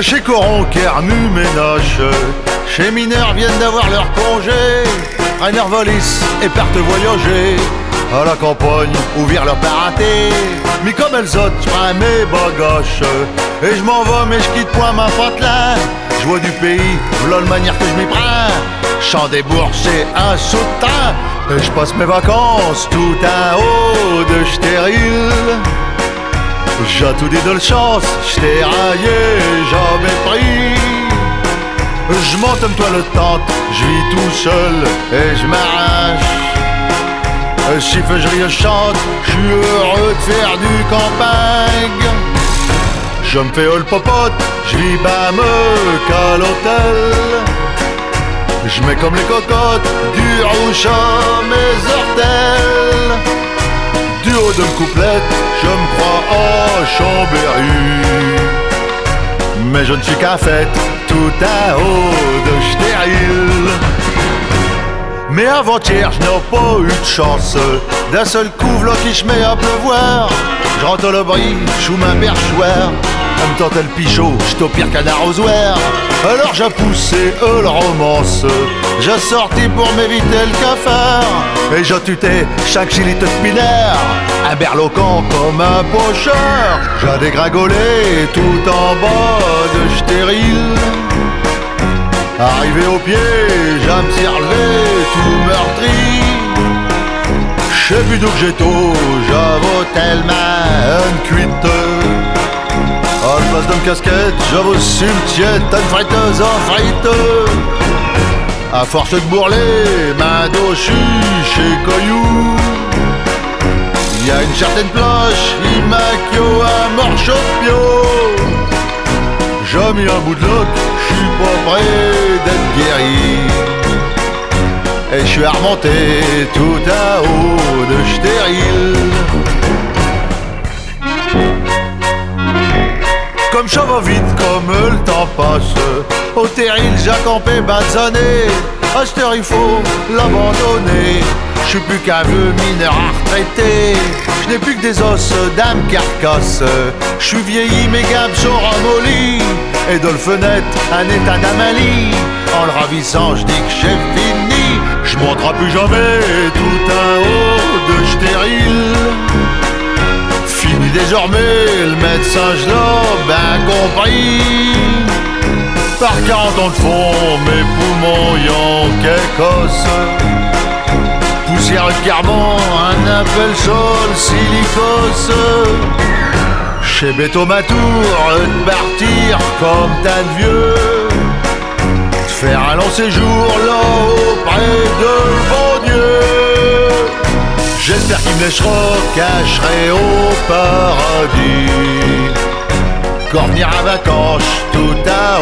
Chez Coron, Kermu, Ménoche, chez Mineurs viennent d'avoir leur congé. Rainer Wallis et partent voyager à la campagne, ouvrir leur paraté. Mais comme elles autres, je mes bagages et je m'en vais, mais je quitte point ma là. Je vois du pays, voilà la manière que je m'y prends. Chant des bourses et un soutien. Et je passe mes vacances tout en haut de stérile. J'ai tout dit de la chance, j't'ai raillé, jamais pris. Je monte comme toi le tente, je vis tout seul et je m'arrache. Si je chante, je suis heureux de faire du campagne. Je me fais le popote, je vis bas qu'à l'hôtel. Je mets comme les cocottes du rouge à mes ortels. Du haut de couplette, je me crois en Chambéry. Mais je ne suis qu'un fait tout à haut de stérile. Mais avant-hier, je n'ai pas eu de chance. D'un seul coup, v'là qui je mets à pleuvoir. Je rentre le bris, sous ma perchoir. En me tentait le pichot, au pire qu'un arrosoir. Alors j'ai poussé eux le romance. J'ai sorti pour m'éviter le cafard. Et j'ai tuté chaque chilite de pinaire. Un berloquant comme un pocheur. J'ai dégringolé tout en bas de stérile. Arrivé au pied, j'ai me relevé tout meurtri. J'ai vu d'où que j'ai j'avoue tellement une cuite. La place d'une casquette, j'avoue cimetière, t'as une friteuse en. À force de bourler, ma dochu chez Coyou. Y a une certaine il un morceau de bio. J'ai mis un bout de loc, je suis pas prêt d'être guéri. Et je suis à remonter tout à haut de stérile. Comme je vais vite, comme le temps passe, au terril j'ai campé. Heure, il faut l'abandonner. Je suis plus qu'un vieux mineur à retraité. Je n'ai plus que des os d'âme carcasse. Je suis vieilli, mes gammes sont ramollies. Et de fenêtre, un état d'amalie. En le ravissant, je dis que j'ai fini. Je monterai plus jamais tout un haut de stérile. Fini désormais, le médecin, je l'ai bien compris. Par 40 ans de fond, mes poumons y'ont qu'écosse poussière de carbone, un appel sol, silicose. Chez Béto Matour, de partir comme tas de vieux. De faire un long séjour là-haut près de bon Dieu. J'espère qu'il me laissera cacherai au paradis. Venir à vacances tout à